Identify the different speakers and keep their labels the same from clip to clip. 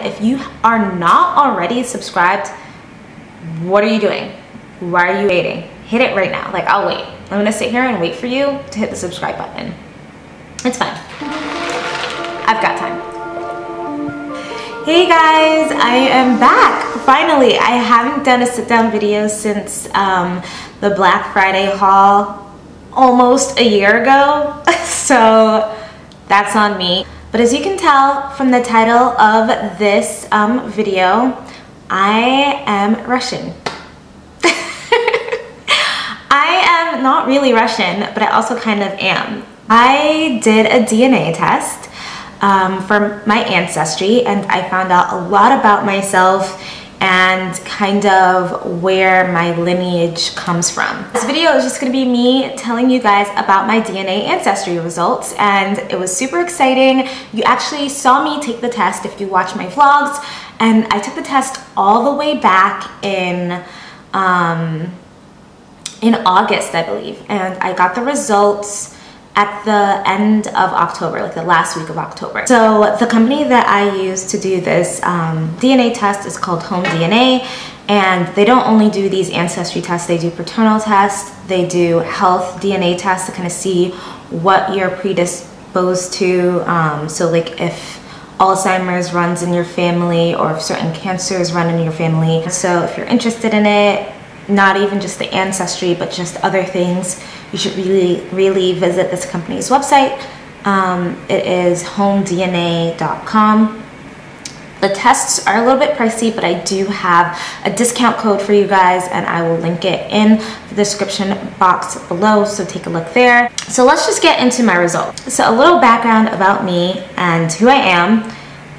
Speaker 1: If you are not already subscribed, what are you doing? Why are you waiting? Hit it right now. Like, I'll wait. I'm gonna sit here and wait for you to hit the subscribe button. It's fine. I've got time. Hey guys, I am back. Finally, I haven't done a sit down video since um, the Black Friday haul almost a year ago. so that's on me. But as you can tell from the title of this um, video, I am Russian. I am not really Russian, but I also kind of am. I did a DNA test um, for my ancestry and I found out a lot about myself and kind of where my lineage comes from. This video is just gonna be me telling you guys about my DNA ancestry results and it was super exciting. You actually saw me take the test if you watch my vlogs and I took the test all the way back in um, in August, I believe, and I got the results at the end of October, like the last week of October. So the company that I use to do this um, DNA test is called Home DNA, and they don't only do these ancestry tests, they do paternal tests, they do health DNA tests to kind of see what you're predisposed to. Um, so like if Alzheimer's runs in your family or if certain cancers run in your family. So if you're interested in it, not even just the ancestry, but just other things, you should really, really visit this company's website. Um, it is homedna.com. The tests are a little bit pricey, but I do have a discount code for you guys and I will link it in the description box below, so take a look there. So let's just get into my results. So a little background about me and who I am.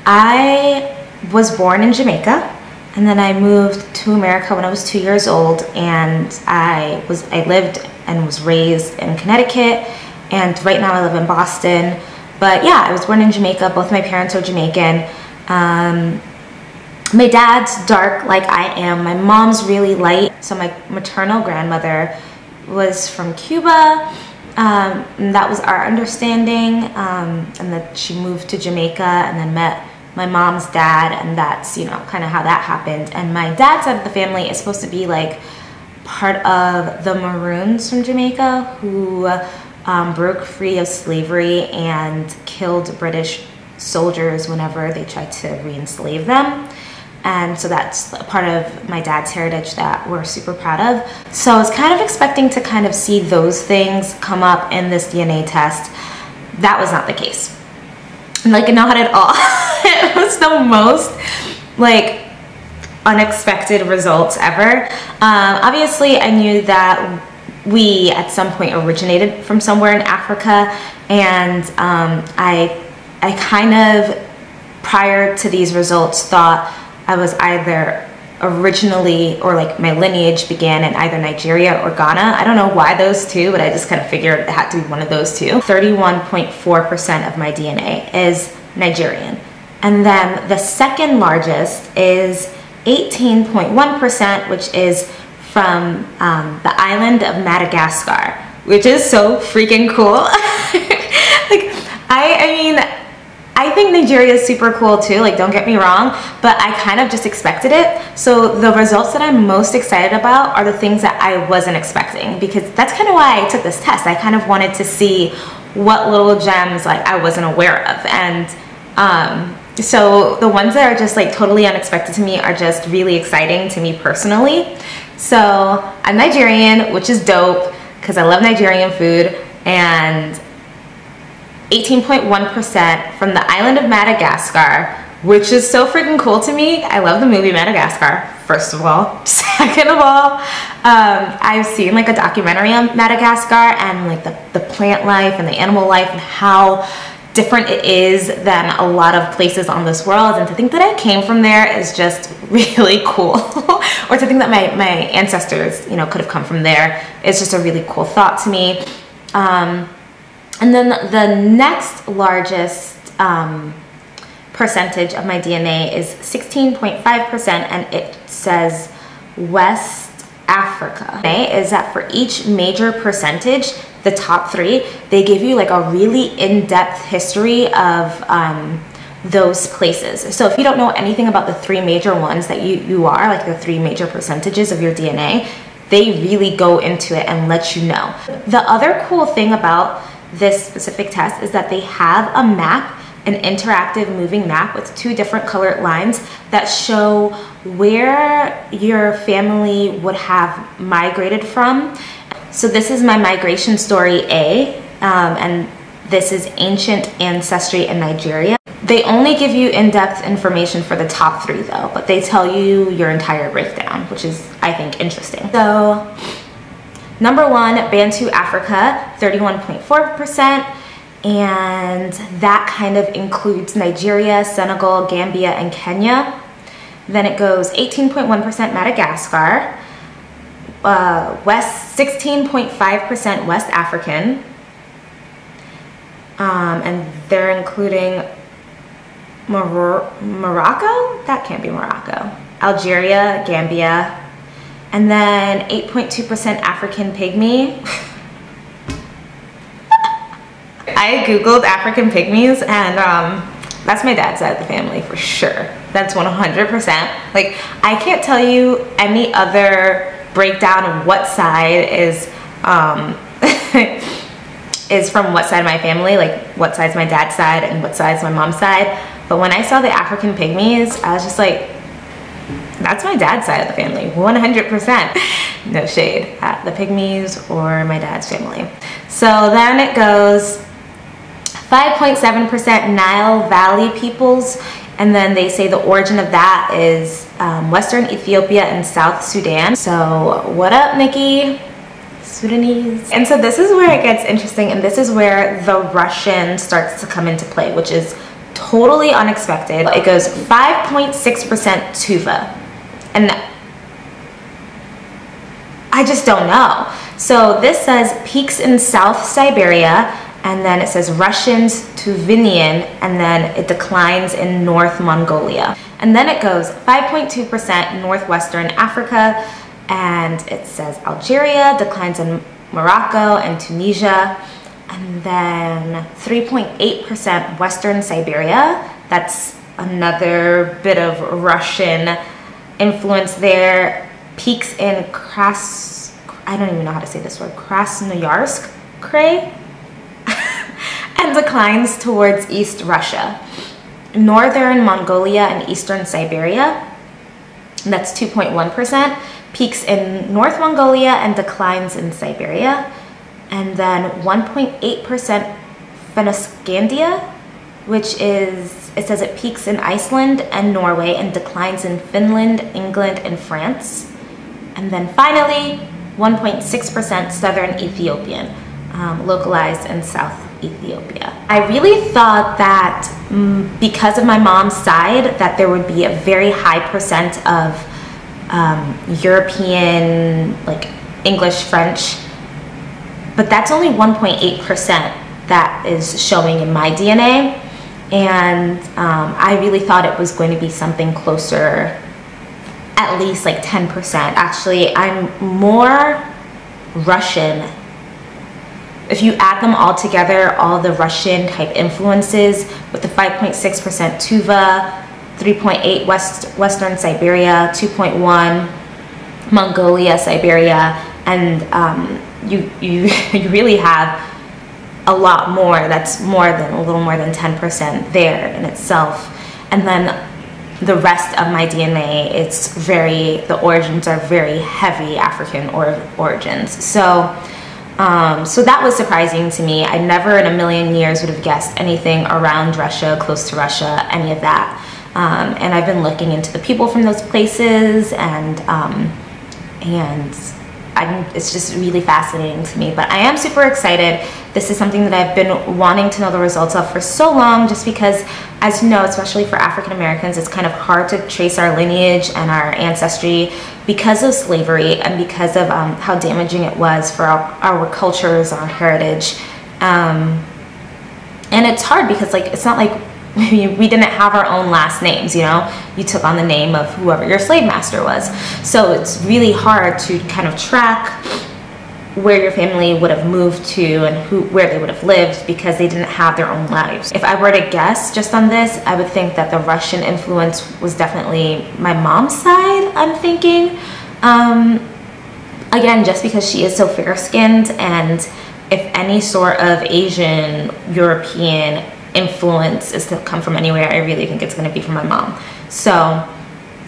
Speaker 1: I was born in Jamaica and then I moved to America when I was two years old and I was I lived and was raised in Connecticut and right now I live in Boston. But yeah, I was born in Jamaica. Both my parents are Jamaican. Um, my dad's dark like I am. My mom's really light. So my maternal grandmother was from Cuba. Um, that was our understanding. Um, and that she moved to Jamaica and then met my mom's dad and that's you know kind of how that happened. And my dad's side of the family is supposed to be like part of the maroons from jamaica who um, broke free of slavery and killed british soldiers whenever they tried to re-enslave them. And so that's a part of my dad's heritage that we're super proud of. So i was kind of expecting to kind of see those things come up in this dna test. That was not the case. Like not at all it was the most like unexpected results ever um, obviously i knew that we at some point originated from somewhere in africa and um, i i kind of prior to these results thought i was either originally or like my lineage began in either Nigeria or Ghana. I don't know why those two, but I just kind of figured it had to be one of those two. 31.4% of my DNA is Nigerian. And then the second largest is 18.1%, which is from um, the island of Madagascar, which is so freaking cool. like, I, I mean, I think Nigeria is super cool too, like don't get me wrong, but I kind of just expected it. So the results that I'm most excited about are the things that I wasn't expecting because that's kind of why I took this test. I kind of wanted to see what little gems like I wasn't aware of. And um, so the ones that are just like totally unexpected to me are just really exciting to me personally. So I'm Nigerian, which is dope because I love Nigerian food and 18.1% from the island of Madagascar, which is so freaking cool to me. I love the movie Madagascar, first of all. Second of all, um, I've seen like a documentary on Madagascar and like the, the plant life and the animal life and how different it is than a lot of places on this world. And to think that I came from there is just really cool. Or to think that my, my ancestors you know could have come from there is just a really cool thought to me. Um, and then the next largest um, percentage of my DNA is 16.5% and it says West Africa. Is that for each major percentage, the top three, they give you like a really in-depth history of um, those places. So if you don't know anything about the three major ones that you, you are, like the three major percentages of your DNA, they really go into it and let you know. The other cool thing about this specific test is that they have a map an interactive moving map with two different colored lines that show where your family would have migrated from. So this is my migration story A, um, and this is ancient ancestry in Nigeria. They only give you in-depth information for the top three though, but they tell you your entire breakdown, which is, I think, interesting. So, number one, Bantu Africa, 31.4%, and that kind of includes Nigeria, Senegal, Gambia, and Kenya. Then it goes 18.1% Madagascar, uh, West 16.5% West African, um, and they're including Mor Morocco? That can't be Morocco. Algeria, Gambia, and then 8.2% African Pygmy. I googled African Pygmies and um, that's my dad's side of the family for sure. That's 100%. Like I can't tell you any other breakdown of what side is um, is from what side of my family, like what side's my dad's side and what side's my mom's side. But when I saw the African pygmies, I was just like, that's my dad's side of the family, 100%. no shade at the pygmies or my dad's family. So then it goes 5.7% Nile Valley peoples, and then they say the origin of that is um, Western Ethiopia and South Sudan. So what up, Nikki? Sudanese. And so this is where it gets interesting and this is where the Russian starts to come into play, which is totally unexpected. It goes 5.6% Tuva. And I just don't know. So this says peaks in South Siberia and then it says Russians Tuvinian and then it declines in North Mongolia. And then it goes 5.2% Northwestern Africa, and it says Algeria, declines in Morocco and Tunisia, and then 3.8% Western Siberia. That's another bit of Russian influence there. Peaks in Kras, I don't even know how to say this word, Krasnoyarsk Krai, and declines towards East Russia. Northern Mongolia and Eastern Siberia, that's 2.1% peaks in North Mongolia and declines in Siberia. And then 1.8% Fennoscandia, which is, it says it peaks in Iceland and Norway and declines in Finland, England, and France. And then finally, 1.6% Southern Ethiopian, um, localized in South Ethiopia. I really thought that mm, because of my mom's side that there would be a very high percent of um, European, like English, French, but that's only 1.8% that is showing in my DNA. And um, I really thought it was going to be something closer, at least like 10%. Actually, I'm more Russian. If you add them all together, all the Russian type influences with the 5.6% Tuva, 3.8 West, Western Siberia, 2.1 Mongolia, Siberia, and um, you, you, you really have a lot more, that's more than, a little more than 10% there in itself. And then the rest of my DNA, it's very, the origins are very heavy African or, origins. So, um, so that was surprising to me. I never in a million years would have guessed anything around Russia, close to Russia, any of that. Um, and I've been looking into the people from those places and um, and I'm, it's just really fascinating to me. But I am super excited. This is something that I've been wanting to know the results of for so long just because, as you know, especially for African Americans, it's kind of hard to trace our lineage and our ancestry because of slavery and because of um, how damaging it was for our, our cultures, our heritage. Um, and it's hard because like it's not like we didn't have our own last names, you know? You took on the name of whoever your slave master was. So it's really hard to kind of track where your family would have moved to and who where they would have lived because they didn't have their own lives. If I were to guess just on this, I would think that the Russian influence was definitely my mom's side, I'm thinking. Um, again, just because she is so fair-skinned and if any sort of Asian, European influence is to come from anywhere, I really think it's gonna be from my mom. So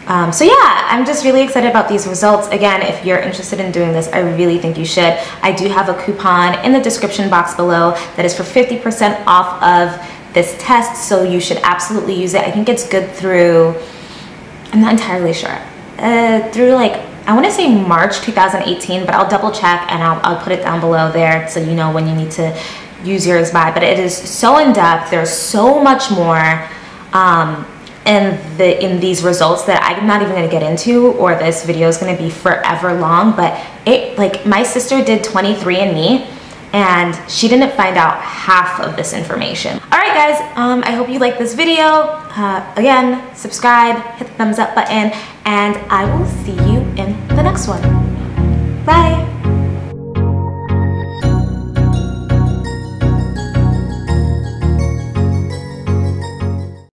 Speaker 1: um, so yeah, I'm just really excited about these results. Again, if you're interested in doing this, I really think you should. I do have a coupon in the description box below that is for 50% off of this test, so you should absolutely use it. I think it's good through, I'm not entirely sure, uh, through like, I wanna say March 2018, but I'll double check and I'll, I'll put it down below there so you know when you need to use yours by. But it is so in-depth, there's so much more. Um, in the in these results that I'm not even gonna get into or this video is gonna be forever long but it like my sister did 23andMe and she didn't find out half of this information. All right guys, um, I hope you like this video. Uh, again, subscribe, hit the thumbs up button and I will see you in the next one. Bye.